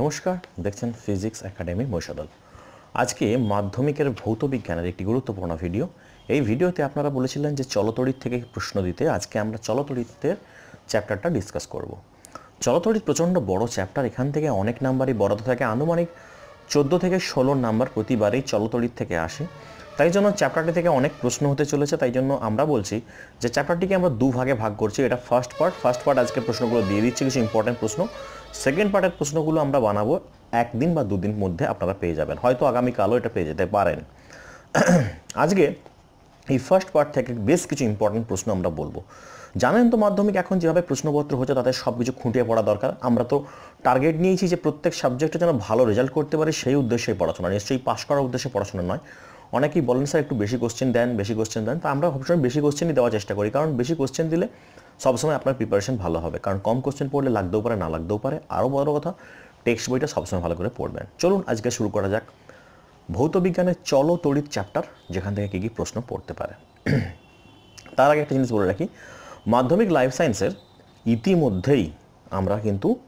নমস্কার, দেখছেন physics academy Mahishadal আজকে মাধ্যমিকের ভৌত বিজ্ঞানের একটি গুরুত্বপূর্ণ ভিডিও। এই ভিডিওতে আপনারা বলেছিলেন যে চলতড়িৎ থেকে প্রশ্ন দিতে। আজকে আমরা চলতড়িতের চ্যাপ্টারটা ডিসকাস করব। চলতড়িৎ প্রচণ্ড বড় চ্যাপ্টার, এখান থেকে অনেক নাম্বারই বরাদ্দ থাকে। আনুমানিক চোদ্দ থেকে ষোলো নাম্বার প্রতিবারেই চলতড়িৎ থেকে আসে। তাই জন্য চ্যাপ্টারটি থেকে অনেক প্রশ্ন হতে চলেছে, তাই জন্য আমরা বলছি যে চ্যাপ্টারটিকে আমরা দু ভাগে ভাগ করছি। এটা ফার্স্ট পার্ট ফার্স্ট পার্ট আজকে প্রশ্নগুলো দিয়ে দিচ্ছি, কিছু ইম্পর্টেন্ট প্রশ্ন। সেকেন্ড পার্টের প্রশ্নগুলো আমরা বানাবো একদিন বা দুদিন মধ্যে আপনারা পেয়ে যাবেন। হয়তো আগামীকালও এটা পেয়ে যেতে পারেন। আজকে এই ফার্স্ট পার্ট থেকে বেশ কিছু ইম্পর্টেন্ট প্রশ্ন আমরা বলব। জানেন তো মাধ্যমিক এখন যেভাবে প্রশ্নপত্র হচ্ছে তাদের সব কিছু খুঁটিয়ে পড়া দরকার। আমরা তো টার্গেট নিয়েছি যে প্রত্যেক সাবজেক্টে যেন ভালো রেজাল্ট করতে পারে সেই উদ্দেশ্যেই পড়াশোনা। নিশ্চয়ই পাশ করার উদ্দেশ্যে পড়াশোনা নয়। অনেকেই বলেন, স্যার, একটু বেশি কোশ্চেন দেন, বেশি কোশ্চেন দেন। তা আমরা সবসময় বেশি কোশ্চেনই দেওয়ার চেষ্টা করি। কারণ বেশি কোশ্চেন দিলে সবসময় আপনার প্রিপারেশন ভালো হবে। কারণ কম কোশ্চেন পড়লে লাগতেও পারে, না লাগতেও পারে। আরও বড় কথা টেক্সট বইটা সবসময় ভালো করে পড়বেন। চলুন আজকে শুরু করা যাক। ভৌত বিজ্ঞানের চলো তড়িৎ চ্যাপ্টার যেখান থেকে কী কী প্রশ্ন পড়তে পারে। তার আগে একটা জিনিস বলে রাখি। মাধ্যমিক লাইফ সায়েন্সের ইতিমধ্যেই আমরা কিন্তু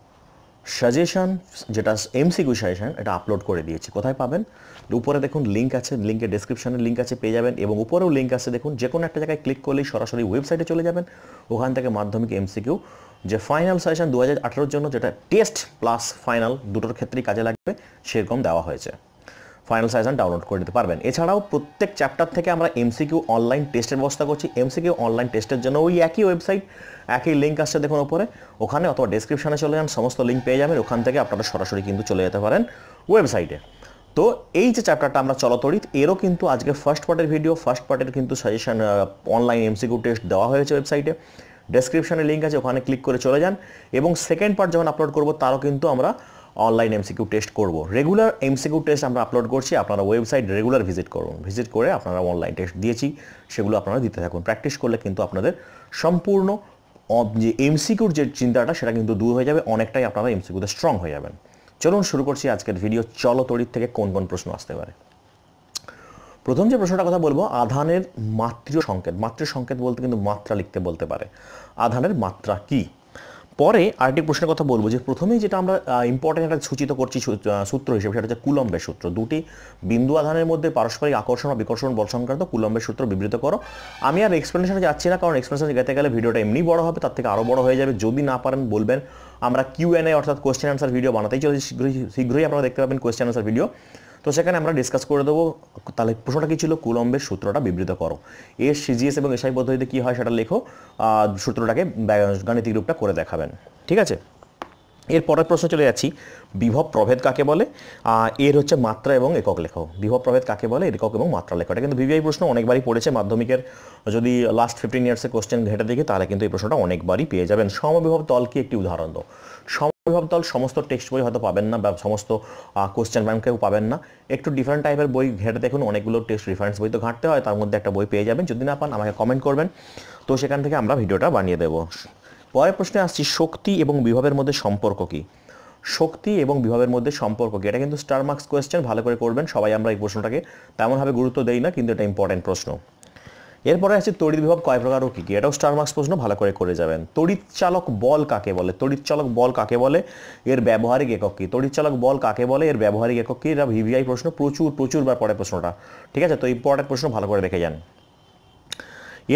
সাজেশন যেটা এমসিকিউ সাজেশন এটা আপলোড করে দিয়েছি। কোথায় পাবেন? উপরে দেখুন লিঙ্ক আছে লিঙ্কের ডেসক্রিপশনে লিঙ্ক আছে, পেয়ে যাবেন। এবং উপরেও লিঙ্ক আছে, দেখুন, যে কোনো একটা জায়গায় ক্লিক করলেই সরাসরি ওয়েবসাইটে চলে যাবেন। ওখান থেকে মাধ্যমিক এমসিকিউ যে ফাইনাল সাজেশন দু হাজার জন্য, যেটা টেস্ট প্লাস ফাইনাল দুটোর ক্ষেত্রেই কাজে লাগবে, সেরকম দেওয়া হয়েছে। ফাইনাল সাজেশন ডাউনলোড করে নিতে পারবেন। এছাড়াও প্রত্যেক চ্যাপ্টার থেকে আমরা এমসিকিউ অনলাইন টেস্টের ব্যবস্থা করছি। এমসিকিউ অনলাইন টেস্টের জন্য ওই একই ওয়েবসাইট একই লিঙ্ক আসছে দেখুন ওপরে ওখানে অথবা ডেসক্রিপশনে চলে যান, সমস্ত লিঙ্ক পেয়ে যাবেন। ওখান থেকে আপনারা সরাসরি কিন্তু চলে যেতে পারেন ওয়েবসাইটে তো এই যে চ্যাপ্টারটা আমরা চলতরিত, এরও কিন্তু আজকে ফার্স্ট পার্টের ভিডিও ফার্স্ট পার্টের কিন্তু সাজেশন অনলাইন এমসিকিউ টেস্ট দেওয়া হয়েছে ওয়েবসাইটে ডেসক্রিপশনে লিঙ্ক আছে, ওখানে ক্লিক করে চলে যান। এবং সেকেন্ড পার্ট যখন আপলোড করব, তারও কিন্তু আমরা অনলাইন এমসিকিউ টেস্ট করব। রেগুলার এমসিকিউ টেস্ট আমরা আপলোড করছি, আপনারা ওয়েবসাইট রেগুলার ভিজিট করুন। ভিজিট করে আপনারা অনলাইন টেস্ট দিয়েছি, সেগুলো আপনারা দিতে থাকুন। প্র্যাকটিস করলে কিন্তু আপনাদের সম্পূর্ণ যে এমসিকিউর যে চিন্তাটা, সেটা কিন্তু দূর হয়ে যাবে, অনেকটাই আপনারা এমসিকিউতে স্ট্রং হয়ে যাবেন। চলুন শুরু করছি আজকের ভিডিও চলো তড়িৎ থেকে কোন কোন প্রশ্ন আসতে পারে। প্রথম যে প্রশ্নটা কথা বলব, আধানের মাতৃ সংকেত মাতৃ সংকেত বলতে কিন্তু মাত্রা লিখতে বলতে পারে। আধানের মাত্রা কি? পরে আরেকটি প্রশ্নের কথা বলব যে প্রথমেই যেটা আমরা ইম্পর্টেন্ট একটা সূচিত করছি সূত্র হিসেবে সেটা হচ্ছে কুলম্বের সূত্র। দুটি বিন্দু আধানের মধ্যে পারস্পরিক আকর্ষণ বা বিকর্ষণ বল সংক্রান্ত কুলম্বের সূত্র বিবৃত করো। আমি আর এক্সপ্লেনেশনে যাচ্ছি না, কারণ এক্সপ্লেনেশনে যেতে গেলে ভিডিওটা এমনি বড় হবে, তার থেকে আরও বড় হয়ে যাবে। যদি না পারেন বলবেন, আমরা কিউ এন এ অর্থাৎ কোয়েশ্চেন অ্যান্সার ভিডিও বানাতেই চলেছি। শীঘ্রই শীঘ্রই আপনারা দেখতে পাবেন কোয়েশ্চেন অ্যান্সার ভিডিও তো সেখানে আমরা ডিসকাস করে দেবো, তাহলে প্রশ্নটা কী ছিল? কুলম্বের সূত্রটা বিবৃত করো। এর সিজিএস এবং এসআই পদ্ধতিতে কী হয় সেটা লেখো সূত্রটাকে গাণিতিক রূপটা করে দেখাবেন। ঠিক আছে? এর পরের প্রশ্ন চলে যাচ্ছি। বিভব প্রভেদ কাকে বলে? এর হচ্ছে মাত্রা এবং একক লেখো। বিভব প্রভেদ কাকে বলে? একক এবং মাত্রা লেখো। এটা কিন্তু বিবিআই প্রশ্ন, অনেকবারই পড়েছে। মাধ্যমিকের যদি লাস্ট ফিফটিন ইয়ার্সের কোশ্চেন ঘেটে দেখি, তাহলে কিন্তু এই প্রশ্নটা অনেকবারই পেয়ে যাবেন। সমবিভব তল কি একটি উদাহরণ? দাও সমবিভব তল সমস্ত টেক্সট বই হয়তো পাবেন না বা সমস্ত কোশ্চেন ব্যাংকেও পাবেন না। একটু ডিফারেন্ট টাইপের বই ঘেটে দেখুন, অনেকগুলো টেক্সট রেফারেন্স বই তো ঘাঁটতে হয়, তার মধ্যে একটা বই পেয়ে যাবেন। যদি না পান, আমাকে কমেন্ট করবেন। তো সেখান থেকে আমরা ভিডিওটা বানিয়ে দেবো। পরের প্রশ্নে আসছি, শক্তি এবং বিভবের মধ্যে সম্পর্ক কি? শক্তি এবং বিভবের মধ্যে সম্পর্ক কি? এটা কিন্তু স্টার মার্কস কোয়েশ্চেন ভালো করে করবেন। সবাই আমরা এই প্রশ্নটাকে তেমনভাবে গুরুত্ব দেই না, কিন্তু এটা ইম্পর্টেন্ট প্রশ্ন। এরপরে আছে তড়িৎ বিভব কয় প্রকার ও কী কী? এটাও স্টার মার্কস প্রশ্ন, ভালো করে করে যাবেন। তড়িৎ চালক বল কাকে বলে? তড়িৎ চালক বল কাকে বলে? এর ব্যবহারিক একক কী? তড়িৎ চালক বল কাকে বলে? এর ব্যবহারিক একক কী? এটা ভিভিআই প্রশ্ন, প্রচুর প্রচুর বার পরে প্রশ্নটা। ঠিক আছে? তো ইম্পর্টেন্ট প্রশ্ন ভালো করে দেখে যান।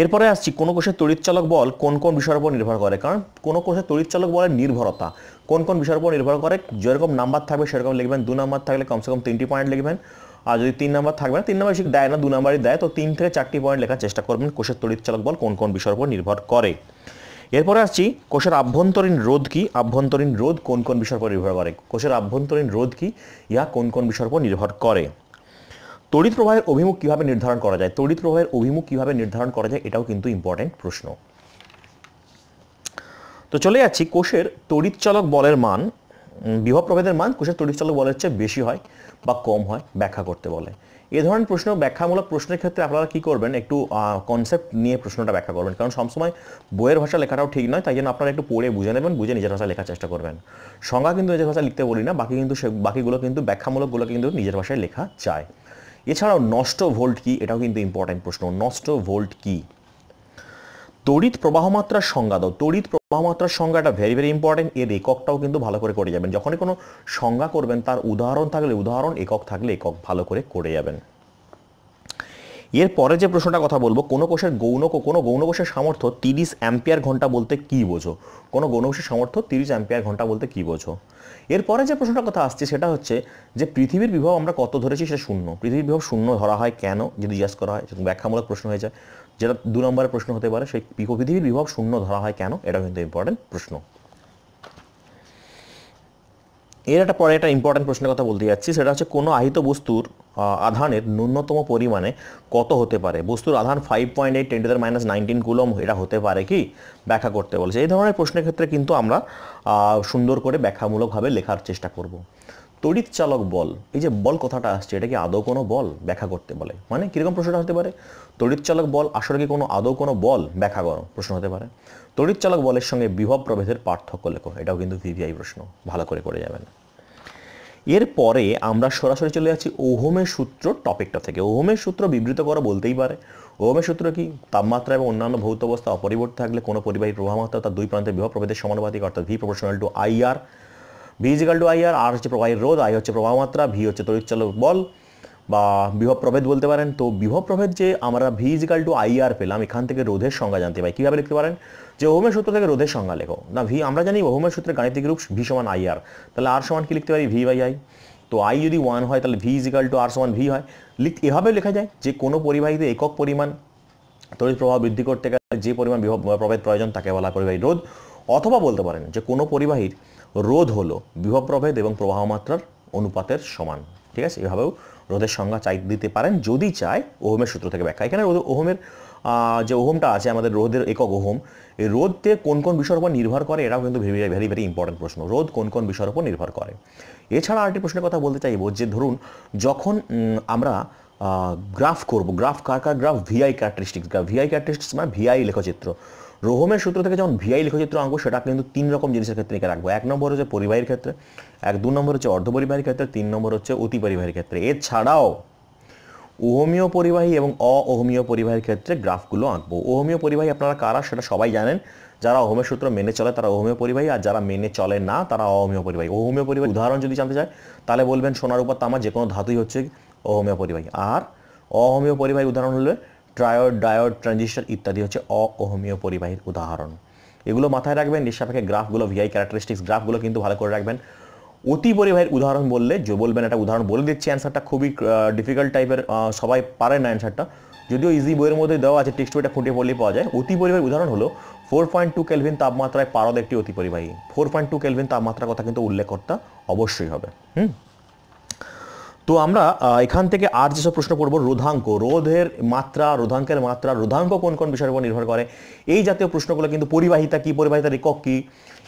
এরপরে আসছি, কোনো কোষের তড়িৎচালক বল কোন কোন বিষয়ের উপর নির্ভর করে? কারণ কোনো কোষের তড়িৎচালক বলের নির্ভরতা, কোন কোন বিষয়ের উপর নির্ভর করে? যেরকম নাম্বার থাকবে, সেরকম লিখবেন। দু নাম্বার থাকলে কমসে কম তিনটি পয়েন্ট লিখবেন। আর যদি তিন নাম্বার থাকবে না, তিন নাম্বার বেশি দেয় না, দু নাম্বারই দেয়, তো তিন থেকে চারটি পয়েন্ট লেখার চেষ্টা করবেন কোষের তড়িৎচালক বল কোন কোন বিষয়ের উপর নির্ভর করে। এরপরে আসছি, কোষের আভ্যন্তরীণ রোধ কি? আভ্যন্তরীণ রোধ কোন কোন বিষয়ের উপর নির্ভর করে? কোষের আভ্যন্তরীণ রোধ কি? ইহা কোন কোন বিষয়ের উপর নির্ভর করে? তড়িৎ প্রবাহের অভিমুখ কীভাবে নির্ধারণ করা যায়? তড়িৎ প্রবাহের অভিমুখ কীভাবে নির্ধারণ করা যায়? এটাও কিন্তু ইম্পর্টেন্ট প্রশ্ন। তো চলে যাচ্ছি, কোষের তড়িৎচালক বলের মান বিভব প্রভেদের মান কোষের তড়িৎচালক বলের চেয়ে বেশি হয় বা কম হয় ব্যাখ্যা করতে বলে। এ ধরনের প্রশ্ন, ব্যাখ্যামূলক প্রশ্নের ক্ষেত্রে আপনারা কি করবেন? একটু কনসেপ্ট নিয়ে প্রশ্নটা ব্যাখ্যা করবেন। কারণ সবসময় বইয়ের ভাষা লেখাটাও ঠিক নয়, তাই জন্য আপনারা একটু পড়ে বুঝে নেবেন, বুঝে নিজের ভাষায় লেখার চেষ্টা করবেন। সংজ্ঞা কিন্তু নিজের ভাষা লিখতে বলি না, বাকি কিন্তু সে, বাকিগুলো কিন্তু ব্যাখ্যামূলকগুলো কিন্তু নিজের ভাষায় লেখা যায়। এছাড়াও নষ্ট ভোল্ট কি? এটাও কিন্তু ইম্পর্ট্যান্ট প্রশ্ন, নষ্ট ভোল্ট কি? তড়িৎ প্রবাহমাত্রার সংজ্ঞা দাও। তড়িৎ প্রবাহমাত্রার সংজ্ঞাটা ভেরি ভেরি ইম্পর্টেন্ট এর এককটাও কিন্তু ভালো করে করে যাবেন। যখনই কোনো সংজ্ঞা করবেন, তার উদাহরণ থাকলে, উদাহরণ, একক থাকলে একক ভালো করে করে যাবেন। এর পরে যে প্রশ্নটা কথা বলব, কোনো কোষের গৌণ, কোনো গৌণ কোষের সামর্থ্য তিরিশ অ্যাম্পিয়ার ঘণ্টা বলতে কি বোঝো? কোনো গৌণ কোষের সামর্থ্য তিরিশ অ্যাম্পিয়ার ঘণ্টা বলতে কি বোঝো? এরপরে যে প্রশ্নটা কথা আসছে, সেটা হচ্ছে যে পৃথিবীর বিভব আমরা কত ধরেছি সেটা শূন্য। পৃথিবীর বিভব শূন্য ধরা হয় কেন? যদি জিজ্ঞাসা করা হয় ব্যাখ্যামূলক প্রশ্ন হয়ে যায়। যেটা দু নম্বরের প্রশ্ন হতে পারে, সেই পৃথিবীর বিভব শূন্য ধরা হয় কেন? এটা কিন্তু ইম্পর্টেন্ট প্রশ্ন। এর একটা পরে একটা ইম্পর্টেন্ট প্রশ্নের কথা বলতে যাচ্ছি, সেটা হচ্ছে কোনো আহিত বস্তুর আধানের ন্যূনতম পরিমাণে কত হতে পারে? বস্তুর আধান five point eight ten minus nineteen coulomb এটা হতে পারে কি? ব্যাখ্যা করতে বলেছে। এই ধরনের প্রশ্নের ক্ষেত্রে কিন্তু আমরা সুন্দর করে ব্যাখ্যামূলকভাবে লেখার চেষ্টা করব। তড়িৎ চালক বল, এই যে বল কথাটা আসছে এটা কি আদৌ কোনো বল ব্যাখ্যা করতে বলে? মানে কীরকম প্রশ্নটা হতে পারে? তড়িৎ চালক বল আসলে কি কোনো আদৌ কোনো বল ব্যাখ্যা করো প্রশ্ন হতে পারে। তড়িৎ চালক বলের সঙ্গে বিভব প্রভেদের পার্থক্য লেখো, এটাও কিন্তু ভিভিআই প্রশ্ন, ভালো করে করে যাবেন। এরপরে আমরা সরাসরি চলে যাচ্ছি ওহমের সূত্র টপিকটা থেকে। ওহমের সূত্র বিবৃত করা বলতেই পারে। ওহমের সূত্র কি? তাপমাত্রা এবং অন্যান্য ভৌত অবস্থা অপরিবর্তিত থাকলে কোনো পরিবাহী প্রবাহ মাত্রা তার দুই প্রান্তের বিভব প্রভেদের সমানুপাতিক, অর্থাৎ V proportional to IR V is equal to IR R হচ্ছে প্রবাহের রোধ আই হচ্ছে প্রবাহ মাত্রা ভি হচ্ছে তড়িৎচালক বল বা বিভব প্রভেদ বলতে পারেন। তো বিভব প্রভেদ যে আমরা ভি ইজিক্যাল টু আইআর পেলাম, এখান থেকে রোধের সংজ্ঞা জানতে পাই কীভাবে লিখতে পারেন? যে ওহমের সূত্র থেকে রোধের সংজ্ঞা লেখো। না ভি আমরা জানি ওহমের সূত্রে গাণিতিক রূপ ভি সমান আইআর তাহলে আর সমান কি লিখতে পারি? ভি বাই আই তো আই যদি ওয়ান হয়, তাহলে ভি ইজিক্যাল টু আর সমান ভি হয়। লিখ এভাবে লেখা যায় যে কোনো পরিবাহীতে একক পরিমাণ তড়িৎ প্রবাহ বৃদ্ধি করতে গেলে যে পরিমাণ বিভব প্রভেদ প্রয়োজন, তাকে বলা পরিবাহী রোধ। অথবা বলতে পারেন যে কোনো পরিবাহীর রোধ হলো, বিভব প্রভেদ এবং প্রবাহ মাত্রার অনুপাতের সমান। ঠিক আছে? এভাবেও রোধের সংজ্ঞা চাই দিতে পারেন। যদি চায়, ওহমের সূত্র থেকে ব্যাখ্যা। এখানে ওহমের যে ওহমটা আছে, আমাদের রোধের একক ওহম, এই রোধতে কোন কোন বিষয়ের উপর নির্ভর করে, এটাও কিন্তু ভেরি ভেরি ভেরি ইম্পর্টেন্ট প্রশ্ন। রোধ কোন কোন বিষয়ের উপর নির্ভর করে? এছাড়া আরেকটি প্রশ্নের কথা বলতে চাইব, যে ধরুন, যখন আমরা গ্রাফ করব গ্রাফ কার কার graph VI characteristics graph VI characteristics মানে ভিআই লেখচিত্র। রোহমের সূত্র থেকে যখন ভিআই লেখচিত্র আঁকবো, সেটা কিন্তু তিন রকম জিনিসের ক্ষেত্রে এঁকে রাখব। এক নম্বর হচ্ছে পরিবাহীর ক্ষেত্রে, এক দু নম্বর হচ্ছে অর্ধ পরিবাহীর ক্ষেত্রে, তিন নম্বর হচ্ছে অতি পরিবাহীর ক্ষেত্রে। এছাড়াও ওহমীয় পরিবাহী এবং অহমীয় পরিবাহীর ক্ষেত্রে গ্রাফগুলো আঁকবো। ওহমীয় পরিবাহী আপনারা কারা, সেটা সবাই জানেন। যারা ওহমের সূত্র মেনে চলে তারা ওহমীয় পরিবাহী, আর যারা মেনে চলে না তারা অহমীয় পরিবাহী। ওহমীয় পরিবাহী, উদাহরণ যদি জানতে চায়, তাহলে বলবেন সোনার উপর তামা, যে কোনো ধাতুই হচ্ছে অহমীয় পরিবাহী। আর অহমীয় পরিবাহী উদাহরণ হলে ট্রায়ড, ডায়োড, ট্রানজিস্টর ইত্যাদি হচ্ছে অহমীয় পরিবাহীর উদাহরণ। এগুলো মাথায় রাখবেন এর সাপেক্ষে গ্রাফগুলো ভিআই ক্যারেক্টারিস্টিক্স গ্রাফগুলো কিন্তু ভালো করে রাখবেন। অতি পরিবাহীর উদাহরণ বললে, যে বলবেন একটা উদাহরণ বলে দিচ্ছি, অ্যান্সারটা খুবই ডিফিকাল্ট টাইপের সবাই পারে না অ্যান্সারটা। যদিও ইজি বইয়ের মধ্যে দেওয়া আছে টেক্সট বইটা খুঁটিয়ে পড়লেই পাওয়া যায়। অতি পরিবাহীর উদাহরণ হলো ফোর পয়েন্ট টু কেলভিন তাপমাত্রায় পারদ একটি অতি পরিবাহী। ফোর পয়েন্ট টু কেলভিন তাপমাত্রার কথা কিন্তু উল্লেখ করতে অবশ্যই হবে। হুম? তো আমরা এখান থেকে আর যেসব প্রশ্ন করব, রোধাঙ্ক, রোধের মাত্রা, রোধাঙ্কের মাত্রা, রোধাঙ্ক কোন কোন বিষয়ের উপর নির্ভর করে, এই জাতীয় প্রশ্নগুলো কিন্তু পরিবাহিতা কি পরিবাহিতার একক কি,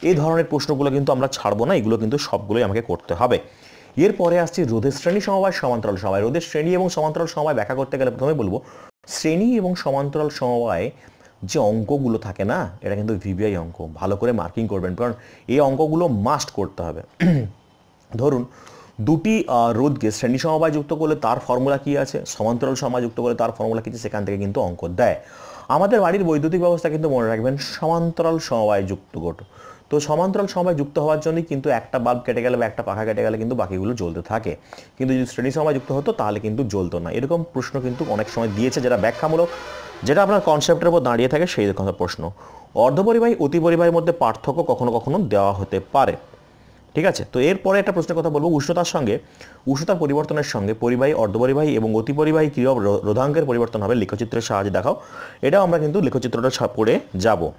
এই ধরনের প্রশ্নগুলো কিন্তু আমরা ছাড়বো না, এগুলো কিন্তু সবগুলোই আমাকে করতে হবে। এরপরে আসছি রোধের শ্রেণি সমবায়, সমান্তরাল সমবায়। রোধের শ্রেণি এবং সমান্তরাল সমবায় ব্যাখ্যা করতে গেলে প্রথমে বলব, শ্রেণি এবং সমান্তরাল সমবায় যে অঙ্কগুলো থাকে না, এটা কিন্তু ভিবিআই অঙ্ক, ভালো করে মার্কিং করবেন, কারণ এই অঙ্কগুলো মাস্ট করতে হবে। ধরুন দুটি রোধকে শ্রেণি সমবায় যুক্ত করলে তার ফর্মুলা কি আছে? সমান্তরাল সমবায় যুক্ত করলে তার ফর্মুলা কি আছে? সেখান থেকে কিন্তু অঙ্ক দেয়। আমাদের বাড়ির বৈদ্যুতিক ব্যবস্থা কিন্তু মনে রাখবেন সমান্তরাল সমবায় যুক্ত গোটো তো সমান্তরাল সমবায় যুক্ত হওয়ার জন্যই কিন্তু একটা বাল্ব কেটে গেলে বা একটা পাখা কেটে গেলে কিন্তু বাকিগুলো জ্বলতে থাকে। কিন্তু যদি শ্রেণি সমবায় যুক্ত হতো, তাহলে কিন্তু জ্বলতো না। এরকম প্রশ্ন কিন্তু অনেক সময় দিয়েছে যেটা ব্যাখ্যামূলক, যেটা আপনার কনসেপ্টের উপর দাঁড়িয়ে থাকে সেই রকম প্রশ্ন। অর্ধপরিবাহী অতি পরিবাহীর মধ্যে পার্থক্য কখনো কখনো দেওয়া হতে পারে। ঠিক আছে? তো এরপরে একটা প্রশ্নের কথা বলব, উষ্ণতার সঙ্গে, উষ্ণতার পরিবর্তনের সঙ্গে পরিবাহী, অর্ধপরিবাহী এবং অতিপরিবাহী রো- রোধাঙ্কের পরিবর্তন হবে। লেখচিত্রের সাহায্যে দেখাও। এটাও আমরা কিন্তু লেখচিত্রটা পড়ে যাব।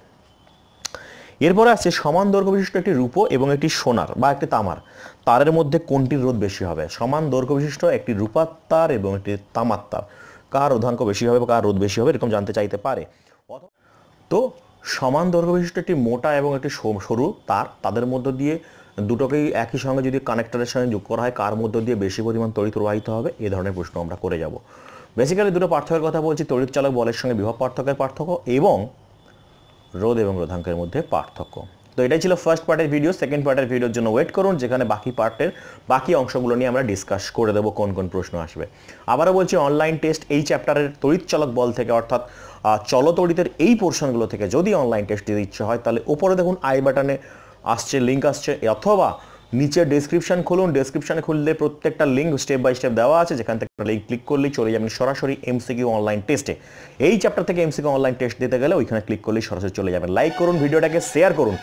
এরপরে আছে সমান দৈর্ঘ্য বিশিষ্ট একটি রূপো এবং একটি সোনার বা একটি তামার। তারের মধ্যে কোনটির রোধ বেশি হবে? সমান দৈর্ঘ্য বিশিষ্ট একটি রূপার তার এবং একটি তামার তার কার রোধাঙ্ক বেশি হবে বা কার রোধ বেশি হবে এরকম জানতে চাইতে পারে। তো সমান দৈর্ঘ্য বিশিষ্ট একটি মোটা এবং একটি সরু তার, তাদের মধ্য দিয়ে দুটোকেই একই সঙ্গে যদি কানেক্টরের সঙ্গে যোগ করা হয়, কার মধ্য দিয়ে বেশি পরিমাণ তড়িৎ প্রবাহিত হবে? এ ধরনের প্রশ্ন আমরা করে যাব। বেসিক্যালি দুটো পার্থক্যের কথা বলছি, তড়িৎ চালক বলের সঙ্গে বিভব পার্থক্যের পার্থক্য এবং রোধ এবং রোধাঙ্কের মধ্যে পার্থক্য। তো এটাই ছিল ফার্স্ট পার্টের ভিডিও সেকেন্ড পার্টের ভিডিওর জন্য ওয়েট করুন, যেখানে বাকি পার্টের বাকি অংশগুলো নিয়ে আমরা ডিসকাস করে দেবো কোন কোন প্রশ্ন আসবে। আবারও বলছি অনলাইন টেস্ট এই চ্যাপ্টারের তড়িৎ চালক বল থেকে, অর্থাৎ চলতড়িতের এই পোর্শনগুলো থেকে যদি অনলাইন টেস্ট দিতে ইচ্ছে হয়, তাহলে উপরে দেখুন আই বাটনে আসছে লিঙ্ক আসছে অথবা নিচে ডেসক্রিপশন খুলুন ডেসক্রিপশনে খুললে প্রত্যেকটা লিঙ্ক স্টেপ বাই স্টেপ দেওয়া আছে, যেখান থেকে লিঙ্ক ক্লিক করলেই চলে যাবেন সরাসরি এমসিকিউ অনলাইন টেস্টে এই চ্যাপ্টার থেকে এমসিকিউ অনলাইন টেস্ট দিতে গেলে ওইখানে ক্লিক করলেই সরাসরি চলে যাবেন। লাইক করুন, ভিডিওটাকে শেয়ার করুন।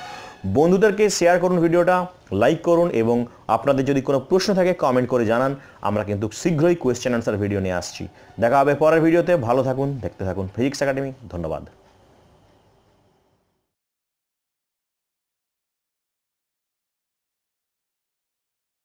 বন্ধুদেরকে শেয়ার করুন ভিডিওটা লাইক করুন এবং আপনাদের যদি কোনো প্রশ্ন থাকে কমেন্ট করে জানান। আমরা কিন্তু শীঘ্রই কোয়েশ্চেন অ্যান্সার ভিডিও নিয়ে আসছি। দেখা হবে পরের ভিডিওতে ভালো থাকুন, দেখতে থাকুন। ফিজিক্স একাডেমি ধন্যবাদ।